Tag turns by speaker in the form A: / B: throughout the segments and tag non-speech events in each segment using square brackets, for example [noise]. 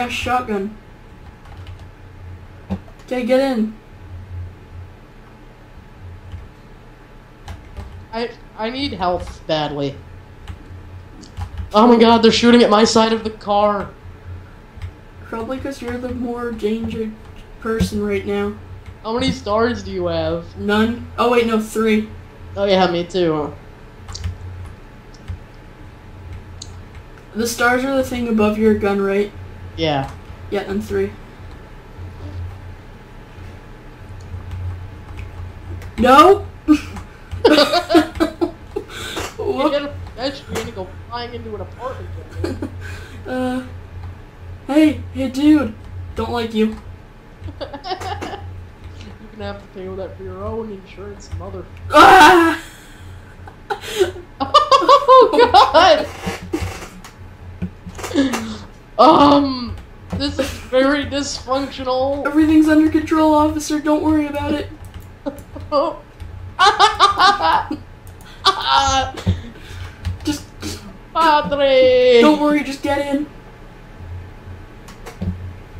A: a shotgun. Okay, get in.
B: I I need health badly. Oh my god, they're shooting at my side of the car.
A: Probably because you're the more dangerous person right now.
B: How many stars do you have?
A: None. Oh wait, no, three.
B: Oh yeah, me too.
A: The stars are the thing above your gun, right?
B: Yeah.
A: Yeah, and three. No. [laughs]
B: You gotta, eventually you're gonna go flying into an apartment building. [laughs]
A: uh. Hey, hey, dude. Don't like you. [laughs]
B: You're gonna have to pay with that for your own insurance, mother.
A: Ah!
B: Oh god! um, this is very dysfunctional.
A: Everything's under control, officer. Don't worry about it. [laughs] Just,
B: Padre!
A: don't worry. Just get in.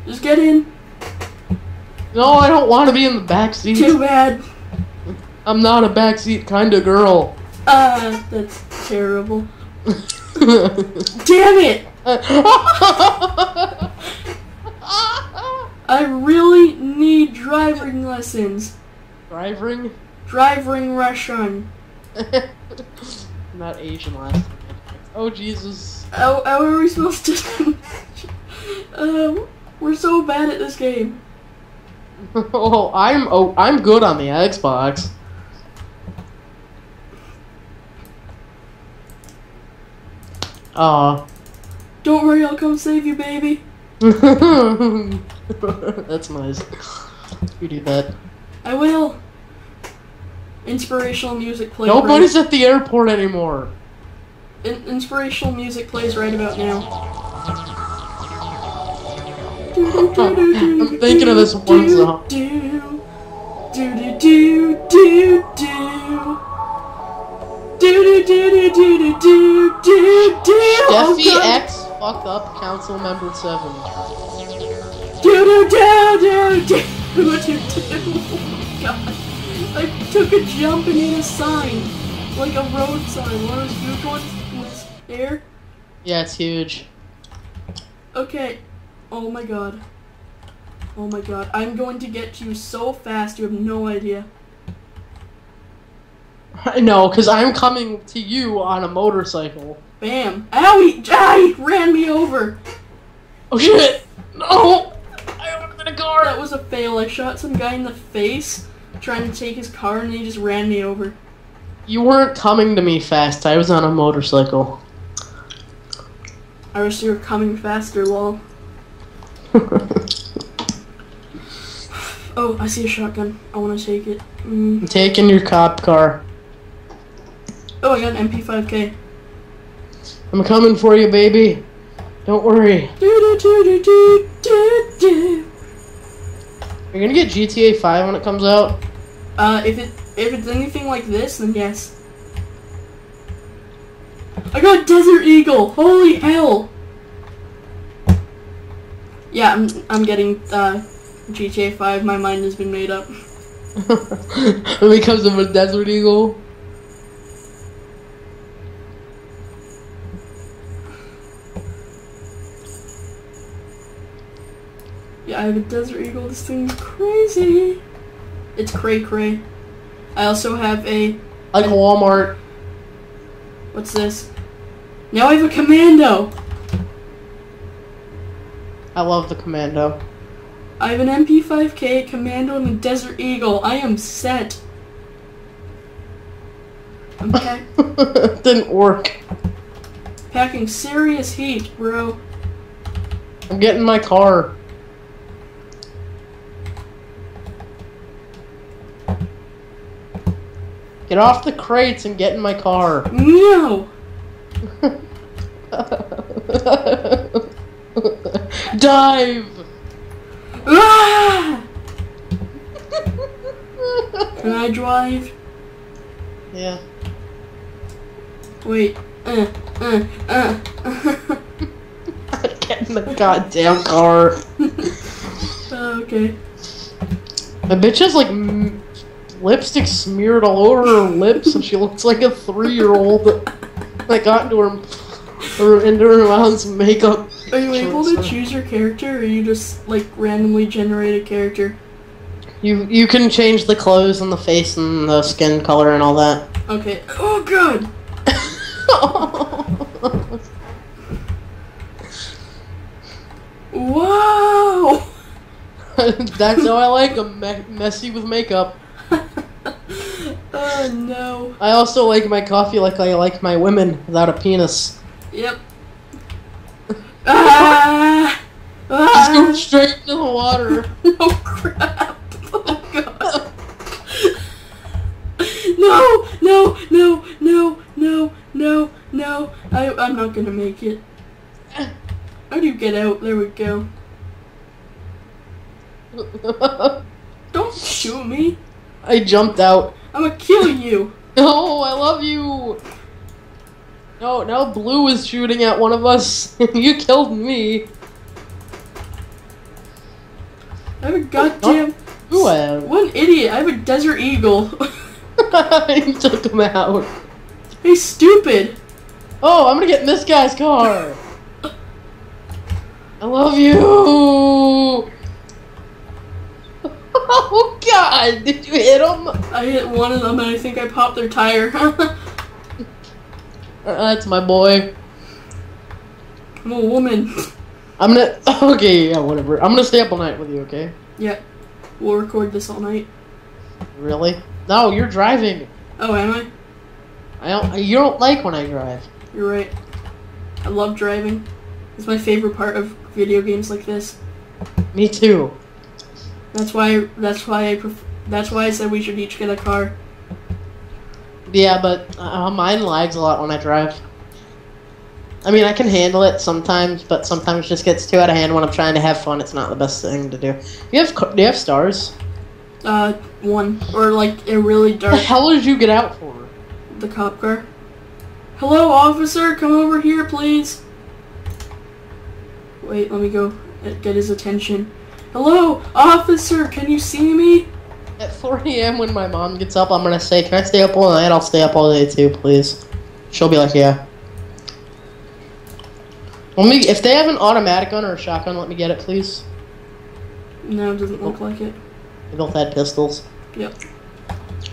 A: Just get in.
B: No, I don't want to be in the back seat.
A: Too bad.
B: I'm not a backseat kind of girl.
A: Ah, that's terrible. [laughs] Damn it! [laughs] I really need driving lessons.
B: Driving?
A: Driving Russian. [laughs]
B: not Asian last. Oh Jesus.
A: How, how are we supposed to? uh, we're so bad at this game. [laughs]
B: oh, I'm oh I'm good on the Xbox. Aw.
A: Don't worry, I'll come save you, baby. [laughs]
B: That's nice. You do that.
A: I will. Inspirational music plays.
B: Nobody's at the airport anymore.
A: In, inspirational music plays right about now.
B: I'm thinking of this one song.
A: Do do do do do do. Do do do do do do do do. Oh,
B: Steffi
A: God.
B: X fucked up council member seven.
A: Do do do do do do do do. God! I took a jump and hit a sign, like a road sign. One of those huge ones in the air.
B: Yeah, it's huge.
A: Okay. Oh my God. Oh my God! I'm going to get to you so fast. You have no idea.
B: I know, cause I'm coming to you on a motorcycle.
A: Bam! Owie! Ah, he ran me over.
B: Oh shit! No! I opened the car.
A: That was a fail. I shot some guy in the face trying to take his car, and he just ran me over.
B: You weren't coming to me fast. I was on a motorcycle.
A: I wish you were coming faster, lol. [laughs] Oh, I see a shotgun. I want to take it. Mm.
B: I'm taking your cop car.
A: Oh, I got an MP5K.
B: I'm coming for you, baby. Don't worry. You're gonna get GTA 5 when it comes out.
A: Uh, if it if it's anything like this, then yes. I got Desert Eagle. Holy hell! Yeah, I'm I'm getting uh, GTA 5. My mind has been made up. [laughs]
B: when it comes to a Desert Eagle.
A: Have a Desert Eagle. This thing's crazy. It's cray cray. I also have a
B: Like a Walmart.
A: what's this? Now I have a Commando.
B: I love the Commando.
A: I have an MP5K, a Commando, and a Desert Eagle. I am set. I'm [laughs]
B: Didn't work.
A: packing serious heat, bro.
B: I'm getting my car. Get off the crates and get in my car.
A: No!
B: Dive!
A: Ah! Can I drive?
B: yeah.
A: Wait. Uh, uh, uh. [laughs]
B: I can't in the goddamn car. [laughs]
A: Okay.
B: The bitch has like lipstick smeared all over her lips, and she looks like a three-year-old that got into her, her into her mom's makeup.
A: Are you able to choose your character, or you just like randomly generate a character?
B: You you can change the clothes and the face and the skin color and all that.
A: Okay. Oh god. [laughs] Wow.
B: That's how I like them, me- messy with makeup.
A: Oh no.
B: I also like my coffee like I like my women without a penis.
A: Yep. [laughs] ah. ah.
B: Just go straight into the water. [laughs]
A: Oh crap! Oh god! No! No! No! No! No! No! No! I I'm not gonna make it. How do you get out? There we go. [laughs] Don't shoot me!
B: I jumped out.
A: I'm gonna kill you! [laughs]
B: No, I love you. No, now Blue is shooting at one of us. [laughs] you killed me.
A: I have a goddamn.
B: Ooh, I
A: What an idiot! I have a desert eagle. [laughs]
B: you took him out.
A: hey, stupid!
B: Oh, I'm gonna get in this guy's car. I love you. Oh God! Did you hit him? Uh,
A: I hit one of them and I think I popped their tire. [laughs]
B: That's my boy.
A: I'm a woman.
B: I'm gonna. [laughs] Okay, yeah, whatever. I'm gonna stay up all night with you. Okay?
A: Yeah. We'll record this all night.
B: Really? No, you're driving.
A: Oh, am I?
B: I don't. You don't like when I drive.
A: You're right. I love driving. It's my favorite part of video games like this.
B: Me too.
A: That's why. That's why I. Pref- that's why I said we should each get a car.
B: Yeah, but uh, mine lags a lot when I drive. I mean, I can handle it sometimes, but sometimes it just gets too out of hand when I'm trying to have fun. It's not the best thing to do. You have do you have stars?
A: Uh, one or like a really
B: What the
A: dark.
B: hell did you get out for?
A: the cop car. Hello, officer. Come over here, please. Wait, let me go get his attention. Hello, officer. Can you see me?
B: At 4 a.m. when my mom gets up, I'm gonna say, "Can I stay up all night? I'll stay up all day too, please." She'll be like, "Yeah." Let me. If they have an automatic gun or a shotgun, let me get it, please.
A: No, it doesn't look like it.
B: They both had pistols.
A: Yep.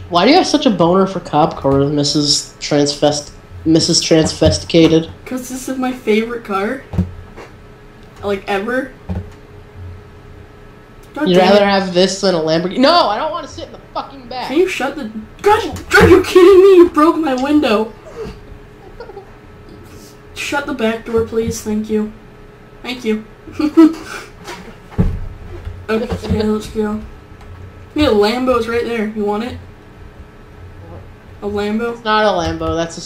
B: Why do you have such a boner for cop cars, Mrs. Transvest, Mrs. Transvesticated?
A: Cause this is my favorite car. Like ever. God
B: You'd rather
A: it.
B: have this than a Lamborghini? No, I don't want to sit in the fucking back.
A: Can you shut the? God, are you kidding me? You broke my window. Shut the back door, please. Thank you. Thank you. [laughs] okay, let's go. Yeah, Lambo's right there. You want it? A Lambo?
B: Not a Lambo. That's a